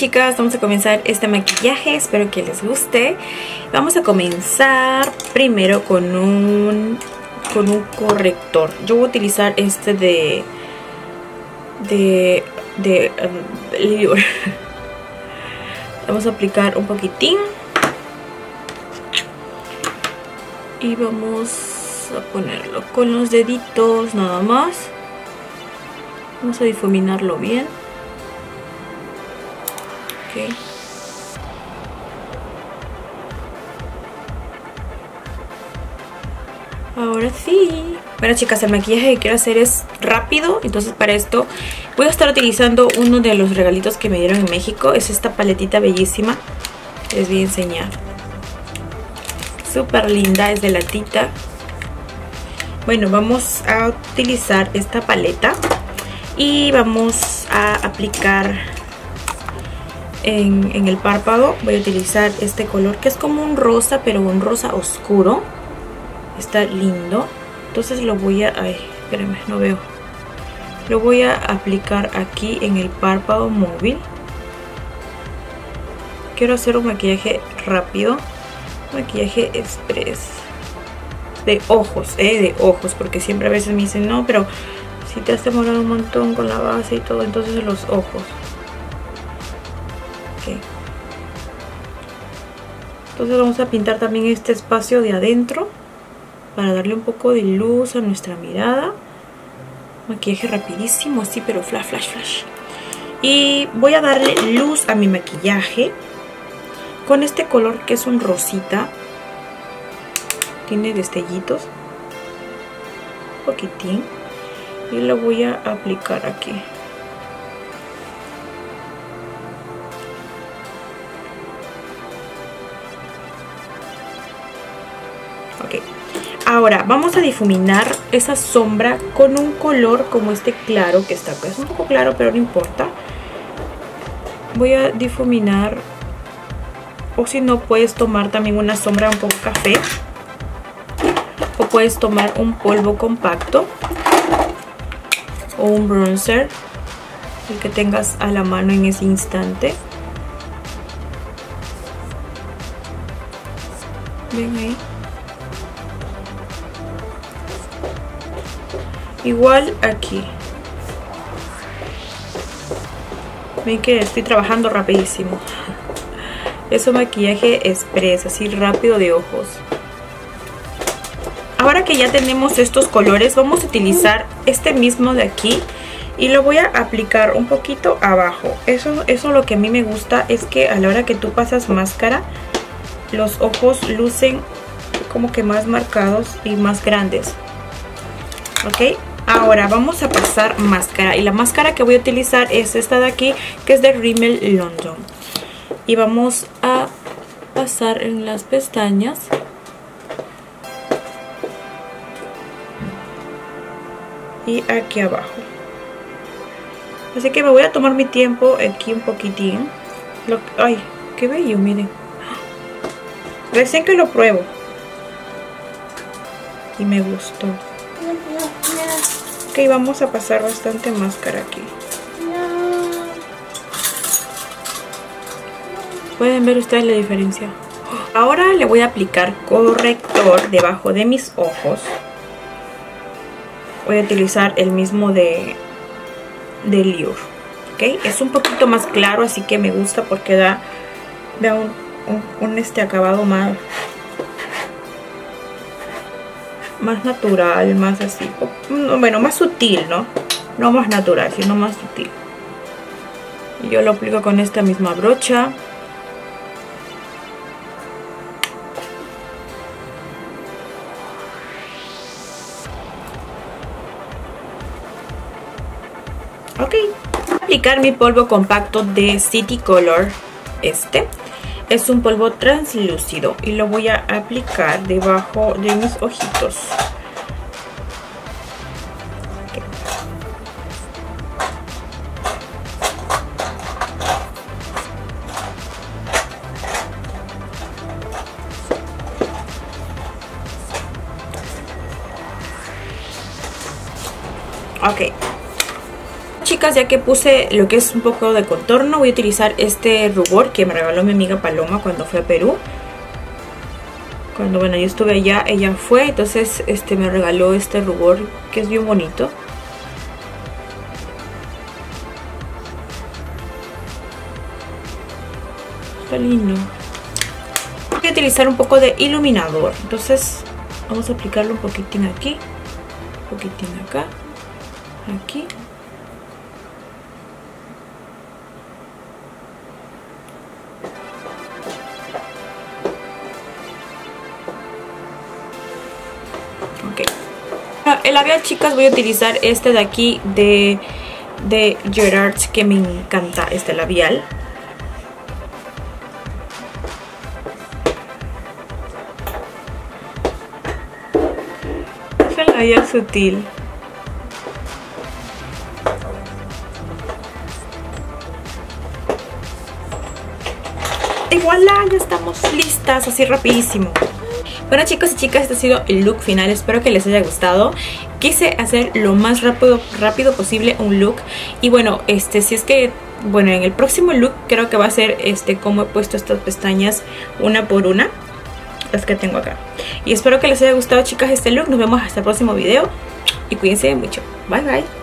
chicas, vamos a comenzar este maquillaje, espero que les guste. Vamos a comenzar primero con un, con un corrector. Yo voy a utilizar este de... de... de... Um, vamos a aplicar un poquitín. Y vamos a ponerlo con los deditos nada más. Vamos a difuminarlo bien. Ahora sí. Bueno chicas, el maquillaje que quiero hacer es rápido. Entonces para esto voy a estar utilizando uno de los regalitos que me dieron en México. Es esta paletita bellísima. Les voy a enseñar. Súper linda, es de latita. Bueno, vamos a utilizar esta paleta. Y vamos a aplicar en, el párpado voy a utilizar este color que es como un rosa pero un rosa oscuro. Está lindo. Entonces lo voy a ay espérenme no veo. Lo voy a aplicar aquí en el párpado móvil. Quiero hacer un maquillaje rápido. Maquillaje express. De ojos, eh, de ojos porque siempre a veces me dicen no pero si te has demorado un montón con la base y todo entonces los ojos entonces vamos a pintar también este espacio de adentro para darle un poco de luz a nuestra mirada. Maquillaje rapidísimo así pero flash flash flash. Y voy a darle luz a mi maquillaje con este color que es un rosita. Tiene destellitos. Un poquitín. Y lo voy a aplicar aquí Ahora vamos a difuminar esa sombra con un color como este claro que está. Es un poco claro pero no importa. Voy a difuminar o si no puedes tomar también una sombra un poco café o puedes tomar un polvo compacto o un bronzer el que tengas a la mano en ese instante ven ahí igual aquí. Ven que estoy trabajando rapidísimo. Es un maquillaje express así rápido de ojos. Ahora que ya tenemos estos colores vamos a utilizar este mismo de aquí y lo voy a aplicar un poquito abajo. Eso, eso lo que a mí me gusta es que a la hora que tú pasas máscara los ojos lucen como que más marcados y más grandes. Ok Ahora vamos a pasar máscara y la máscara que voy a utilizar es esta de aquí que es de Rimmel London. Y vamos a pasar en las pestañas. Y aquí abajo. Así que me voy a tomar mi tiempo aquí un poquitín. ay, qué bello, miren. Recién que lo pruebo. Y me gustó. Ok, vamos a pasar bastante máscara aquí. Pueden ver ustedes la diferencia. Ahora le voy a aplicar corrector debajo de mis ojos. Voy a utilizar el mismo de, de Liur. ¿Ok? Es un poquito más claro, así que me gusta porque da, da un este acabado más, más natural, más así, bueno, más sutil, ¿no? No más natural, sino más sutil. Y yo lo aplico con esta misma brocha. Ok, aplicar mi polvo compacto de City Color, este es un polvo translúcido y lo voy a aplicar debajo de mis ojitos. Ok. Ya que puse lo que es un poco de contorno, voy a utilizar este rubor que me regaló mi amiga Paloma cuando fue a Perú. Cuando, bueno, yo estuve allá, ella fue, entonces este me regaló este rubor que es bien bonito. Está lindo. Voy a utilizar un poco de iluminador, entonces vamos a aplicarlo un poquitín aquí, un poquitín acá, aquí el labial, chicas, voy a utilizar este de aquí de, de Gerard, que me encanta este labial. Es el labial sutil. Y voilà, ya estamos listas, así rapidísimo. Bueno chicos y chicas, este ha sido el look final, espero que les haya gustado. Quise hacer lo más rápido, rápido posible un look y bueno, este si es que bueno, en el próximo look creo que va a ser este como he puesto estas pestañas una por una, las que tengo acá. Y espero que les haya gustado chicas este look, nos vemos hasta el próximo video y cuídense mucho. Bye bye.